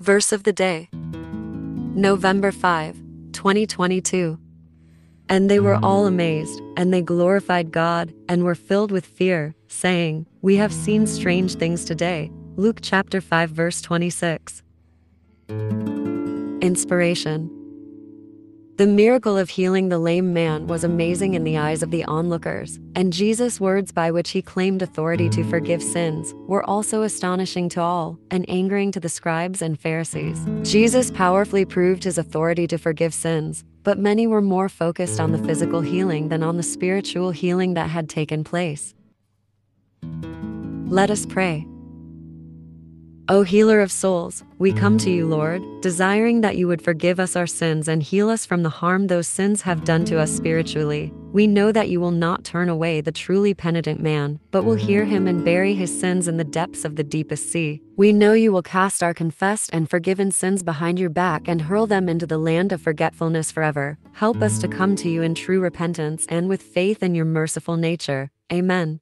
Verse of the day November 5, 2022. And they were all amazed, and they glorified God, and were filled with fear, saying, We have seen strange things today. Luke chapter 5, verse 26. Inspiration The miracle of healing the lame man was amazing in the eyes of the onlookers, and Jesus' words by which he claimed authority to forgive sins were also astonishing to all and angering to the scribes and Pharisees. Jesus powerfully proved his authority to forgive sins, but many were more focused on the physical healing than on the spiritual healing that had taken place. Let us pray. O healer of souls, we come to you, Lord, desiring that you would forgive us our sins and heal us from the harm those sins have done to us spiritually. We know that you will not turn away the truly penitent man, but will hear him and bury his sins in the depths of the deepest sea. We know you will cast our confessed and forgiven sins behind your back and hurl them into the land of forgetfulness forever. Help us to come to you in true repentance and with faith in your merciful nature. Amen.